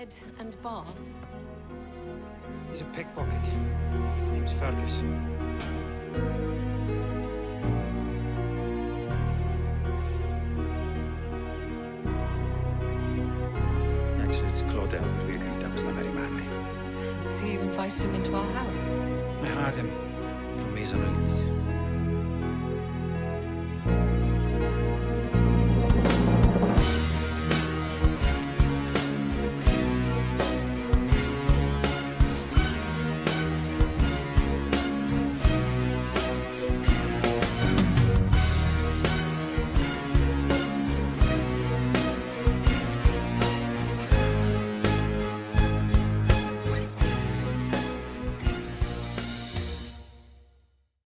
bed and bath? He's a pickpocket. His name's Fergus. Actually, it's Claudel, but we agreed that was not very manly. So you invited him into our house? I hired him.